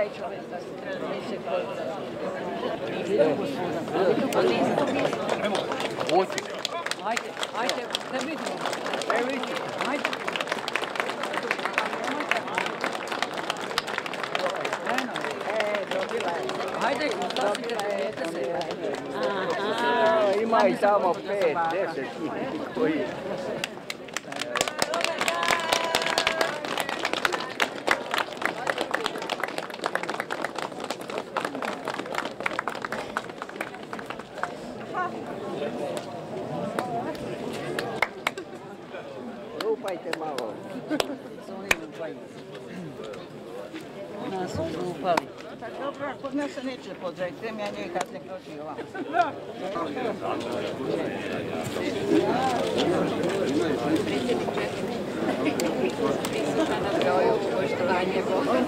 je ovaj čovjek da se treba Ajde, ajde, da vidimo. Ajde. E. Ajde. Ima i tamo pet, deset njih koji... Lupajte malo. Nas su upali. Dobro, kod neće pozdraviti, ja njoj kad ne proći ovamo. Poštovanje Boga.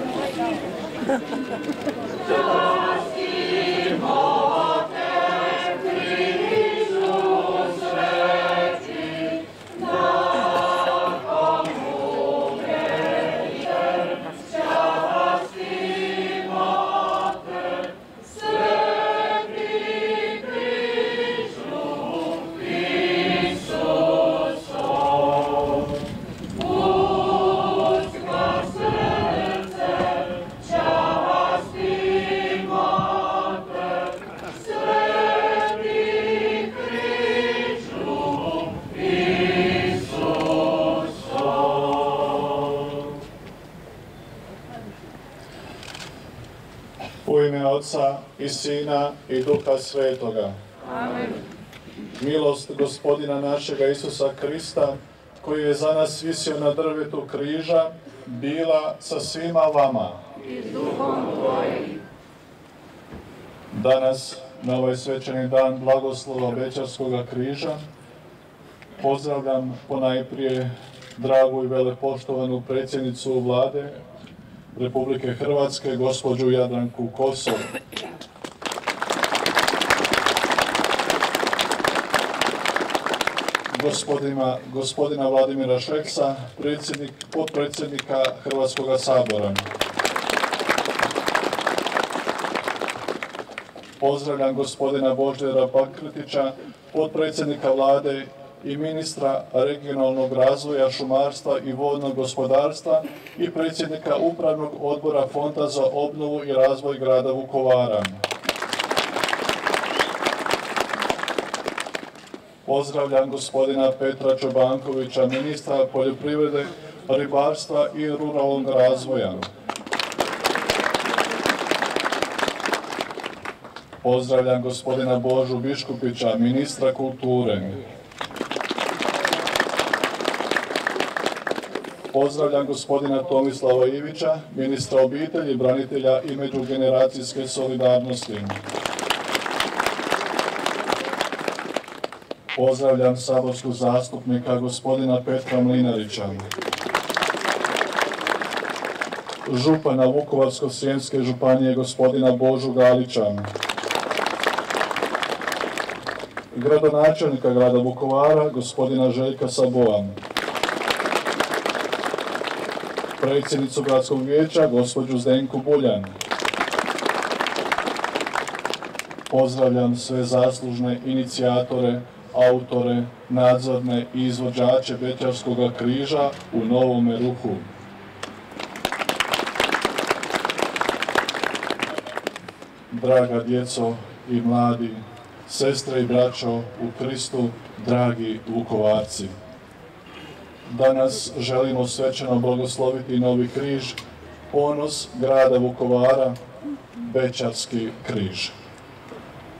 I Svetoga. Milost gospodina našega Isusa Krista, koji je za nas visio na drvetu križa, bila sa svima vama. Danas, na ovaj svečani dan blagoslova Bećarskog križa, pozdravljam ponajprije dragu i velepoštovanu predsjednicu vlade Republike Hrvatske, gospođu Jadranku Kosor. Gospodina, gospodina Vladimira Šeksa, predsjednik, potpredsjednika Hrvatskog sabora. Pozdravljam gospodina Boždera Pakretića, potpredsjednika vlade i ministra regionalnog razvoja, šumarstva i vodnog gospodarstva i predsjednika Upravnog odbora Fonda za obnovu i razvoj grada Vukovara. Pozdravljam gospodina Petra Čobankovića, ministra poljoprivrede, ribarstva i ruralnog razvoja. Pozdravljam gospodina Božu Biškupića, ministra kulture. Pozdravljam gospodina Tomislava Ivića, ministra obitelji, branitelja i međugeneracijske solidarnosti. Pozdravljam saborskog zastupnika gospodina Petra Mlinarića. Župana Vukovarsko-srijemske županije gospodina Božu Galića. Gradonačelnika grada Vukovara gospodina Željka Saboa. Predsjednicu gradskog vijeća gospođu Zdenku Buljan. Pozdravljam sve zaslužne inicijatore, autore, nadzorne i izvođače Bećarskog križa u Novome Ruhu. Draga djeco i mladi, sestre i braćo u Kristu, dragi Vukovarci. Danas želimo svečano blagosloviti Novi križ, ponos grada Vukovara, Bečarski križ.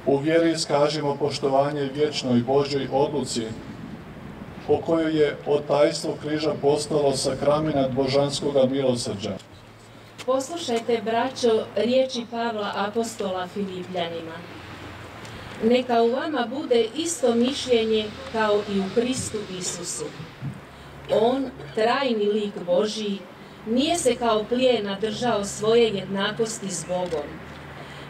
U vjeri iskažimo poštovanje vječnoj Božjoj odluci, po kojoj je otajstvo križa postalo sakramenat božanskoga milosrđa. Poslušajte, braćo, riječi Pavla apostola Filipljanima. Neka u vama bude isto mišljenje kao i u Kristu Isusu. On, trajni lik Božiji, nije se kao plijena držao svoje jednakosti s Bogom,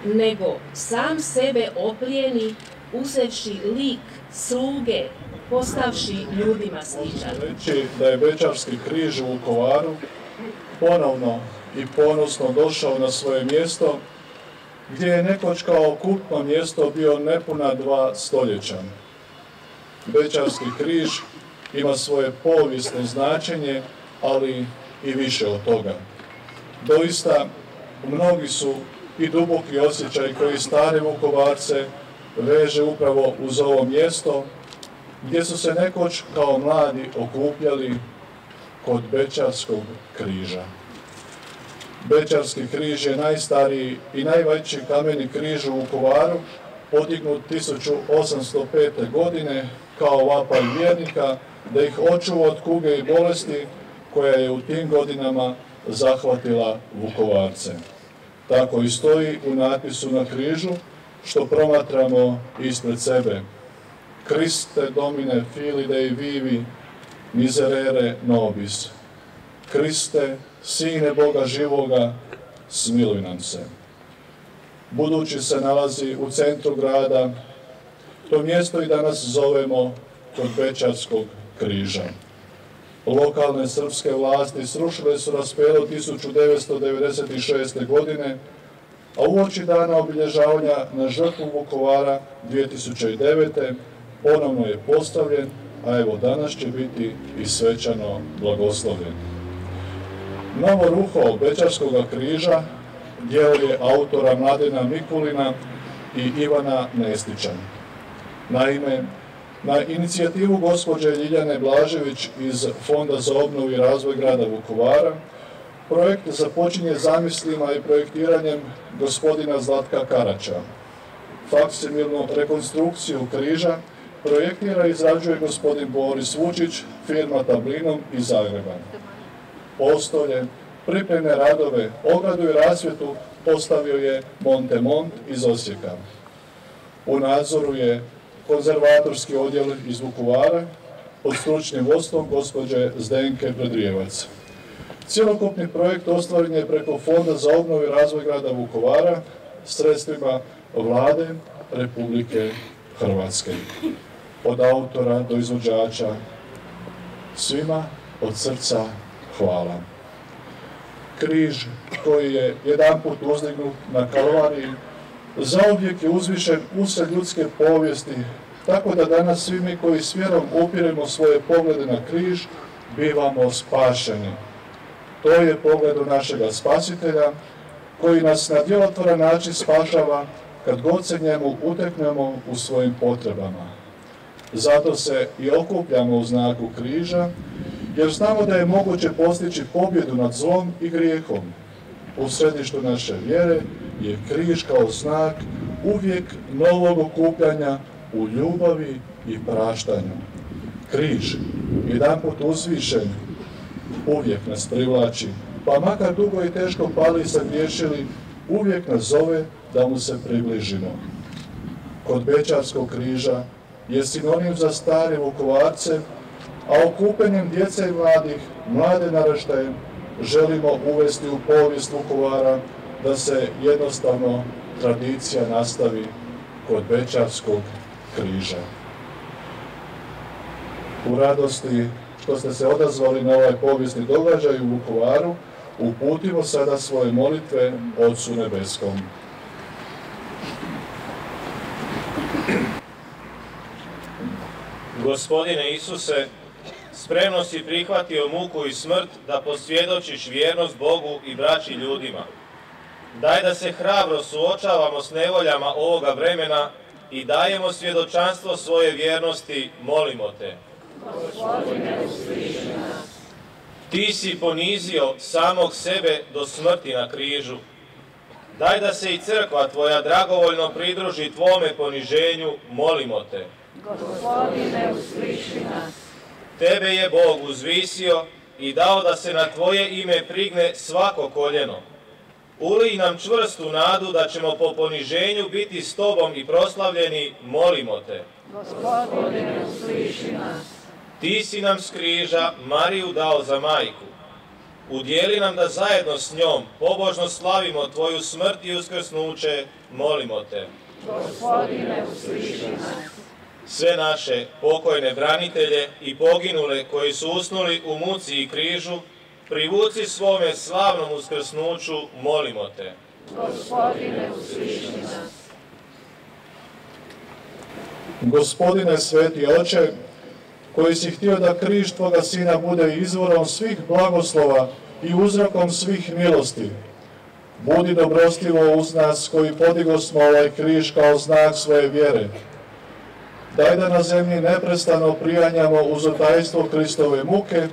nego sam sebe oplijeni uzevši lik sluge, postavši ljudima sličan. Reći da je Bečarski križ u Vukovaru ponovno i ponosno došao na svoje mjesto gdje je nekoć kao kupno mjesto bio nepuna dva stoljeća. Bečarski križ ima svoje povijesno značenje, ali i više od toga. Doista, mnogi su i duboki osjećaj koji stare Vukovarce veže upravo uz ovo mjesto, gdje su se nekoć kao mladi okupljali kod Bečarskog križa. Bečarski križ je najstariji i najveći kameni križ u Vukovaru, podignut 1805. godine kao vapaj vjernika, da ih očuva od kuge i bolesti koja je u tim godinama zahvatila Vukovarce. Tako i stoji u natpisu na križu, što promatramo ispred sebe. Kriste domine fili dei vivi, miserere nobis. Kriste, sine Boga živoga, smiluj nam se. Budući se nalazi u centru grada, to mjesto i danas zovemo kod Bečarskog križa. Lokalne srpske vlasti srušile su raspelo 1996. godine, a uoči dana obilježavanja na žrtvu Vukovara 2009. ponovno je postavljen, a evo danas će biti i svečano blagoslovljen. Novo ruho Bečarskog križa djelo je autora Mladena Mikulina i Ivana Nestića. Naime, na inicijativu gospođe Ljiljane Blažević iz Fonda za obnovu i razvoj grada Vukovara, projekt započinje zamislima i projektiranjem gospodina Zlatka Karača. Faksimilnu rekonstrukciju križa projektira i izrađuje gospodin Boris Vučić, firma Tablinom iz Zagreba. Postolje, pripremne radove, ogradu i rasvjetu postavio je Montemont iz Osijeka. U nadzoru je konzervatorski odjel iz Vukovara pod stručnim vodstvom gospođe Zdenke Predrijevac. Cijelokupni projekt ostvaren je preko Fonda za obnovu i razvoj grada Vukovara sredstvima vlade Republike Hrvatske. Od autora do izvođača svima od srca hvala. Križ koji je jedanput uzdignut na Kalvariji zauvijek je uzvišen usred ljudske povijesti, tako da danas svi mi koji s vjerom upiremo svoje poglede na križ, bivamo spašeni. To je pogled u našega spasitelja, koji nas na djelotvoran način spašava kad god se njemu uteknemo u svojim potrebama. Zato se i okupljamo u znaku križa, jer znamo da je moguće postići pobjedu nad zlom i grijehom. U središtu naše vjere je križ kao znak uvijek novog okupljanja u ljubavi i praštanju. Križ, jedan put uzvišen, uvijek nas privlači, pa makar dugo i teško pali i sagriješili, uvijek nas zove da mu se približimo. Kod Bečarskog križa je sinonim za stare Vukovarce, a okupenjem djece i mladih, mlade naraštaje, želimo uvesti u povijest Vukovara da se jednostavno tradicija nastavi kod Bečarskog križa. U radosti što ste se odazvali na ovaj povijesni događaj u Vukovaru, uputimo sada svoje molitve Otcu Nebeskom. Gospodine Isuse, spremno si prihvatio muku i smrt da posvjedočiš vjernost Bogu i braći ljudima. Daj da se hrabro suočavamo s nevoljama ovoga vremena i dajemo svjedočanstvo svoje vjernosti, molimo te. Ti si ponizio samog sebe do smrti na križu. Daj da se i crkva tvoja dragovoljno pridruži tvome poniženju, molimo te. Gospodine, usliši nas. Tebe je Bog uzvisio i dao da se na tvoje ime prigne svako koljeno. Ulij nam čvrstu nadu da ćemo po poniženju biti s tobom i proslavljeni, molimo te. Gospodine, usliši nas. Ti si nam s križa Mariju dao za majku. Udjeli nam da zajedno s njom pobožno slavimo Tvoju smrt i uskrsnuće, molimo Te. Gospodine, usliši nas. Sve naše pokojne branitelje i poginule koji su usnuli u muci i križu, privuci svome slavnom uskrsnuću, molimo Te. Gospodine, usliši nas. Gospodine sveti oče, koji si htio da križ Tvoga Sina bude izvorom svih blagoslova i uzrokom svih milosti, budi dobrostivo uz nas koji podigo smo ovaj križ kao znak svoje vjere. Daj da na zemlji neprestano prijanjamo uzotajstvo Kristove muke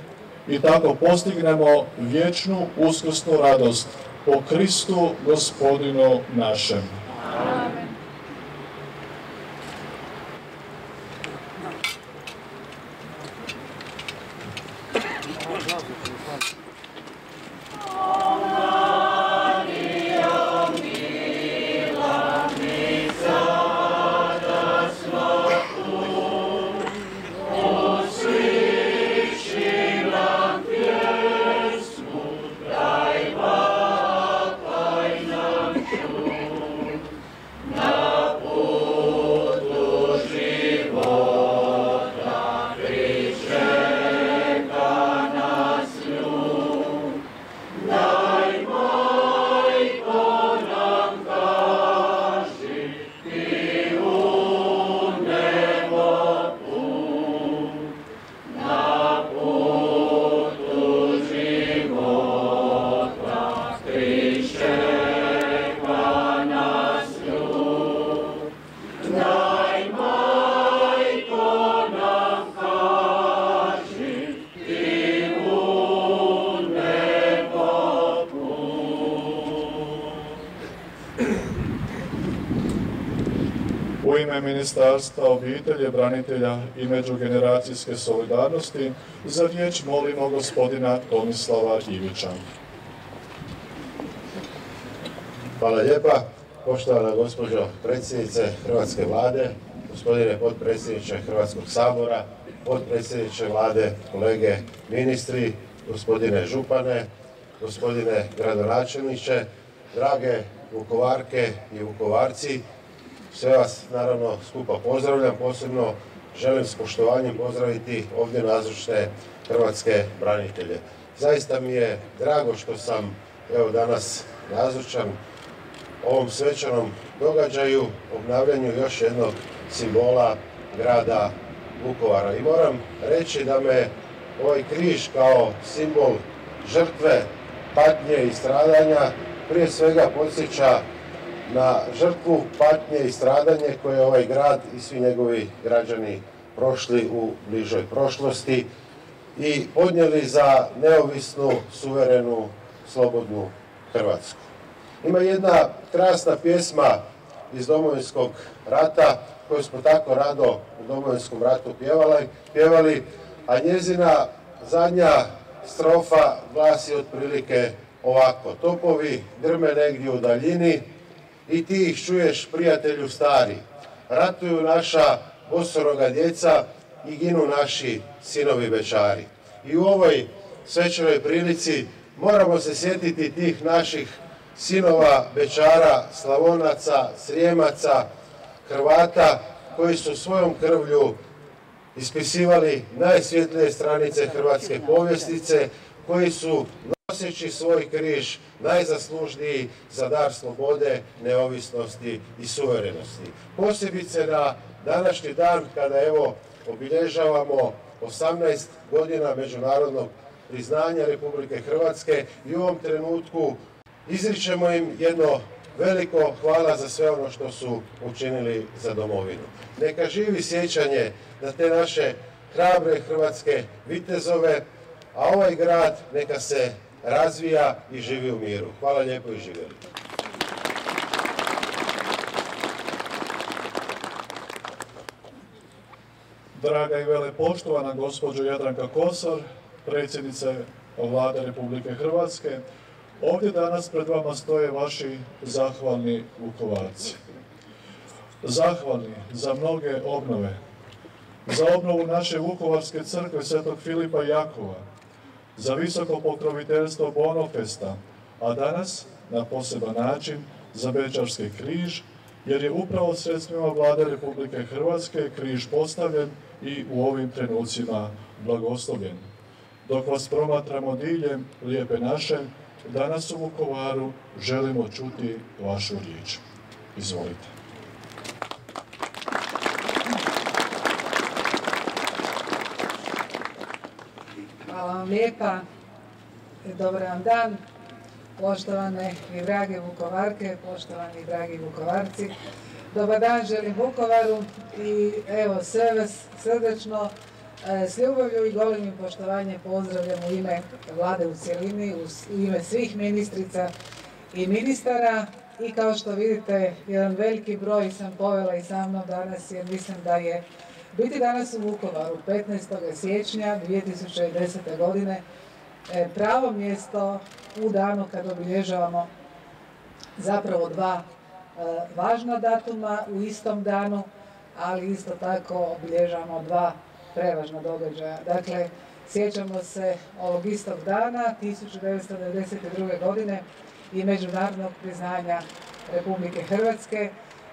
i tako postignemo vječnu uskrsnu radost po Kristu gospodinu našem. Ime Ministarstva obitelje, branitelja i međugeneracijske solidarnosti za riječ molimo gospodina Tomislava Ivića. Hvala lijepa, poštovana gospođo predsjednice Hrvatske vlade, gospodine potpredsjedniče Hrvatskog sabora, potpredsjedniče vlade, kolege ministri, gospodine župane, gospodine gradonačelniče, drage Vukovarke i Vukovarci, sve vas naravno skupa pozdravljam, posebno želim s poštovanjem pozdraviti ovdje nazočne hrvatske branitelje. Zaista mi je drago što sam evo danas nazočan ovom svečanom događaju, obnavljanju još jednog simbola grada Vukovara. I moram reći da me ovaj križ kao simbol žrtve, patnje i stradanja prije svega podsjeća na žrtvu, patnje i stradanje koje je ovaj grad i svi njegovi građani prošli u bližoj prošlosti i podnijeli za neovisnu, suverenu, slobodnu Hrvatsku. Ima jedna krasna pjesma iz Domovinskog rata koju smo tako rado u Domovinskom ratu pjevali, a njezina zadnja strofa glasi otprilike ovako. Topovi grme negdje u daljini i ti ih čuješ prijatelju stari. Ratuju naša bosoroga djeca i ginu naši sinovi bečari. I u ovoj svečanoj prilici moramo se sjetiti tih naših sinova, bečara, slavonaca, srijemaca, Hrvata koji su svojom krvlju ispisivali najsvjetlije stranice hrvatske povjestice, koji su noseći svoj križ najzaslužniji za dar slobode, neovisnosti i suverenosti. Posebice na današnji dan kada evo obilježavamo 18 godina međunarodnog priznanja Republike Hrvatske i u ovom trenutku izričemo im jedno veliko hvala za sve ono što su učinili za domovinu. Neka živi sjećanje na te naše hrabre hrvatske vitezove, a ovaj grad neka se razvija i živi u miru. Hvala lijepo i živjeli. Draga i velepoštovana gospođo Jadranka Kosor, predsjednice Vlade Republike Hrvatske, ovdje danas pred vama stoje vaši zahvalni Vukovarci. Zahvalni za mnoge obnove, za obnovu naše Vukovarske crkve Svetog Filipa Jakova, za visoko pokroviteljstvo Bonofesta, a danas na poseban način za Bečarski križ, jer je upravo sredstvima vlade Republike Hrvatske križ postavljen i u ovim trenucima blagoslovljen. Dok vas promatramo diljem Lijepe naše, danas u Vukovaru želimo čuti vašu riječ. Izvolite. Hvala vam lijepa. Dobar vam dan. Poštovane i drage Vukovarke, poštovani i dragi Vukovarci. Dobar dan želim Vukovaru i evo sve vas srdečno e, s ljubavlju i golemim poštovanjem pozdravljam u ime vlade u cjelini, u ime svih ministrica i ministara i kao što vidite jedan veliki broj sam povela i sa mnom danas jer mislim da je biti danas u Vukovaru 15. siječnja 2010. godine e, pravo mjesto u danu kad obilježavamo zapravo dva e, važna datuma u istom danu, ali isto tako obilježavamo dva prevažna događaja. Dakle, sjećamo se ovog istog dana 1992. godine i međunarodnog priznanja Republike Hrvatske,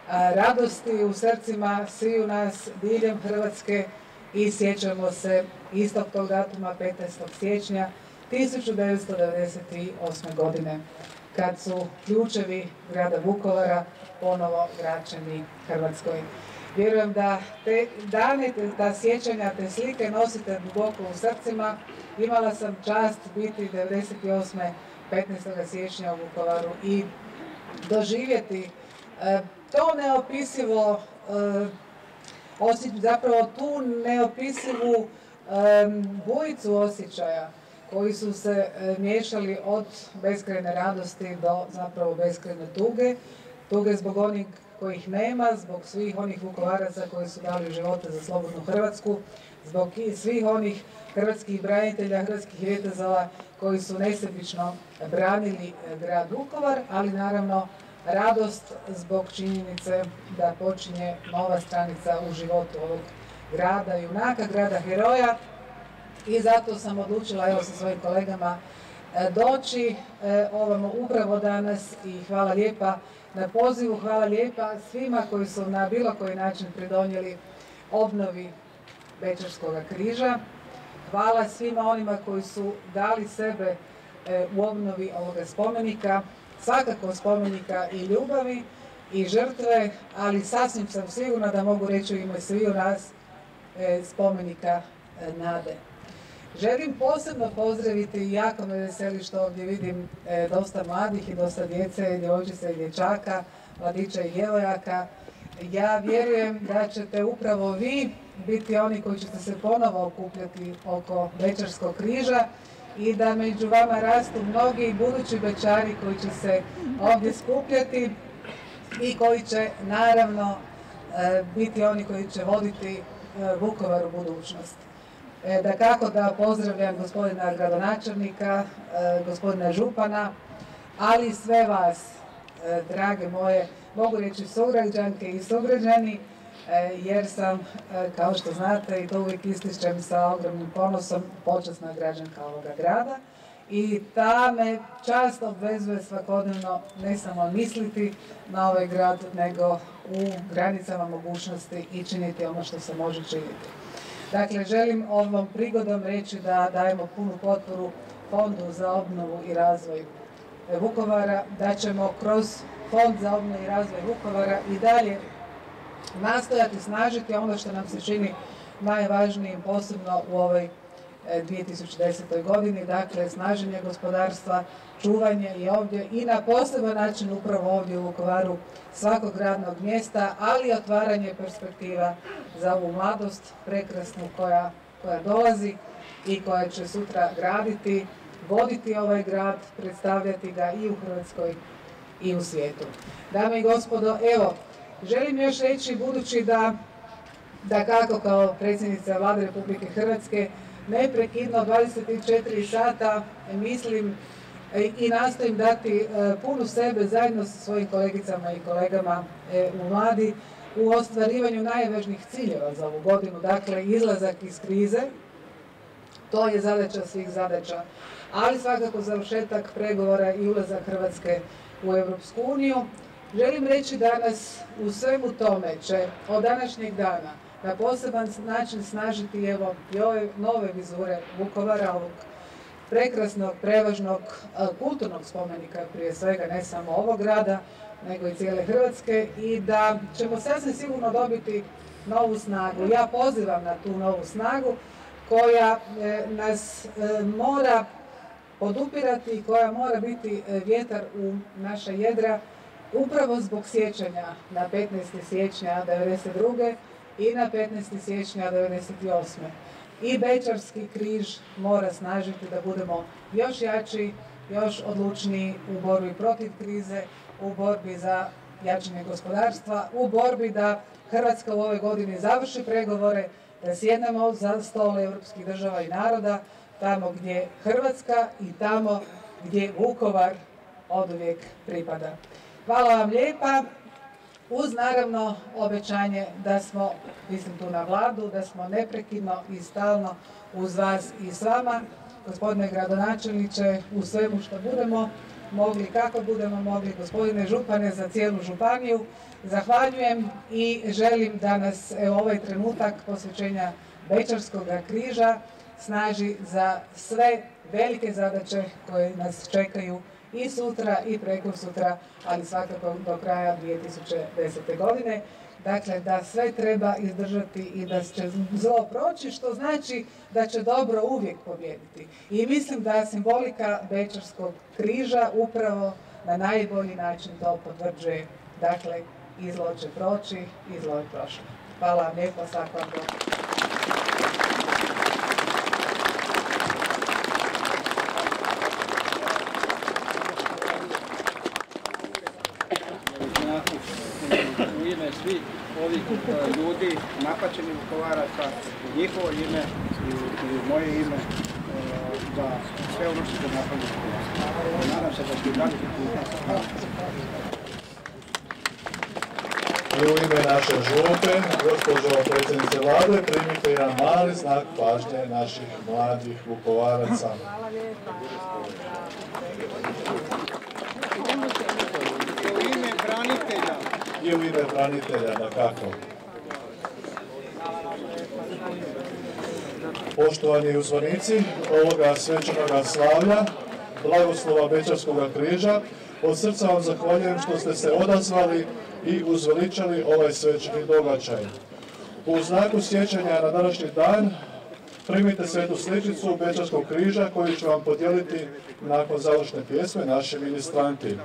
radosti u srcima sviju nas diljem Hrvatske i sjećamo se istog tog datuma 15. siječnja 1998. godine kad su ključevi grada Vukovara ponovo vraćeni Hrvatskoj. Vjerujem da te dane, ta sjećanja, te slike nosite duboko u srcima. Imala sam čast biti 98. 15. siječnja u Vukovaru i doživjeti e, to neopisivo e, zapravo tu neopisivu bujicu osjećaja koji su se miješali od beskrajne radosti do zapravo beskrajne tuge. Tuge zbog onih kojih nema, zbog svih onih Vukovaraca koji su dali živote za slobodnu Hrvatsku, zbog svih onih hrvatskih branitelja, hrvatskih vjetezala koji su nesebično branili grad Vukovar, ali naravno radost zbog činjenice da počinje nova stranica u životu ovog grada, junaka, grada heroja i zato sam odlučila evo sa svojim kolegama e, doći e, ovamo upravo danas i hvala lijepa na pozivu, hvala lijepa svima koji su na bilo koji način pridonijeli obnovi Bečarskog križa. Hvala svima onima koji su dali sebe e, u obnovi ovoga spomenika, svakako spomenika i ljubavi i žrtve, ali sasvim sam sigurna da mogu reći u ime svi u nas e, spomenika e, nade. Želim posebno pozdraviti jako me veseli što ovdje vidim dosta mladih i dosta djece, djevojčica i dječaka, mladića i djevojaka. Ja vjerujem da ćete upravo vi biti oni koji ćete se ponovo okupljati oko Bečarskog križa i da među vama rastu mnogi budući bečari koji će se ovdje skupljati i koji će naravno e, biti oni koji će voditi e, Vukovar u budućnost. E, da kako da pozdravljam gospodina gradonačelnika, gospodina župana, ali sve vas, drage moje, mogu reći sugrađanke i sugrađani, jer sam, e, kao što znate, i to uvijek ističem sa ogromnim ponosom, počasna građanka ovoga grada i ta me čast obvezuje svakodnevno ne samo misliti na ovaj grad, nego u granicama mogućnosti i činiti ono što se može činiti. Dakle, želim ovom prigodom reći da dajemo punu potporu Fondu za obnovu i razvoj Vukovara, da ćemo kroz Fond za obnovu i razvoj Vukovara i dalje nastojati snažiti ono što nam se čini najvažnijim posebno u ovoj 2010. E, godini, dakle snaženje gospodarstva, čuvanje i ovdje i na poseban način upravo ovdje u Vukovaru svakog radnog mjesta, ali i otvaranje perspektiva za ovu mladost prekrasnu koja, koja dolazi i koja će sutra graditi, voditi ovaj grad, predstavljati ga i u Hrvatskoj i u svijetu. Dame i gospodo, evo, Želim još reći, budući da, da kako kao predsjednica Vlade Republike Hrvatske, neprekidno 24 sata mislim e, i nastojim dati e, punu sebe zajedno sa svojim kolegicama i kolegama e, u Vladi. u ostvarivanju najvažnijih ciljeva za ovu godinu, dakle izlazak iz krize, to je zadaća svih zadaća, ali svakako završetak pregovora i ulazak Hrvatske u Europsku uniju. Želim reći da nas u svemu tome će od današnjeg dana na poseban način snažiti evo i ove nove vizure Vukovara, ovog prekrasnog, prevažnog kulturnog spomenika, prije svega ne samo ovog grada, nego i cijele Hrvatske i da ćemo sasvim sigurno dobiti novu snagu. Ja pozivam na tu novu snagu koja e, nas e, mora podupirati i koja mora biti e, vjetar u naša jedra upravo zbog sjećanja na 15. siječnja 1992. i na 15. siječnja 1998. I Bečarski križ mora snažiti da budemo još jači, još odlučniji u borbi protiv krize, u borbi za jačanje gospodarstva, u borbi da Hrvatska u ovoj godini završi pregovore, da sjednemo za stol europskih država i naroda, tamo gdje Hrvatska i tamo gdje Vukovar oduvijek pripada. Hvala vam lijepa, uz naravno obećanje da smo, mislim tu na vladu, da smo neprekidno i stalno uz vas i s vama, gospodine gradonačelniče, u svemu što budemo mogli, kako budemo mogli, gospodine župane, za cijelu županiju. Zahvaljujem i želim da nas ovaj trenutak posvećenja Bečarskog križa snaži za sve velike zadaće koje nas čekaju i sutra i preko sutra, ali svakako do kraja 2010. godine. Dakle, da sve treba izdržati i da će zlo proći, što znači da će dobro uvijek pobijediti. I mislim da simbolika Bečarskog križa upravo na najbolji način to potvrđuje. Dakle, i zlo će proći i zlo je prošlo. Hvala vam lijepo, svako vam u ime svih ovih e, ljudi, napačenih Vukovaraca, u njihovo ime i u moje ime za e, sve ono što se napravili. Nadam se da ću dalje I u ime naše župe, gospođo predsjednice vlade, primite jedan mali znak pažnje naših mladih Vukovaraca. Hvala lijepa. U ime branitelja. I u ime branitelja, da kako. Poštovani uzvanici ovoga svečanog slavlja, blagoslova Bečarskog križa, od srca vam zahvaljujem što ste se odazvali i uzveličali ovaj svečani događaj. U znaku sjećanja na današnji dan primite svetu sličicu Bečarskog križa koju ću vam podijeliti nakon završne pjesme naše ministranti.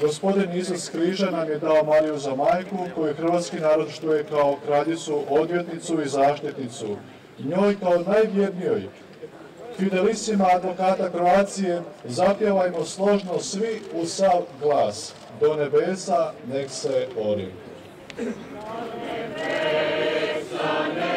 Gospodin Isus križa nam je dao Mariju za majku koju hrvatski narod štuje kao kraljicu, odvjetnicu i zaštitnicu. Njoj kao najvjernijoj Fidelisima advokata Kroacije zapjevajmo složno svi u sav glas. Do nebesa nek se ori. Jel gotovo sad?